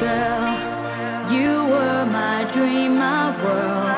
girl. You were my dream, my world.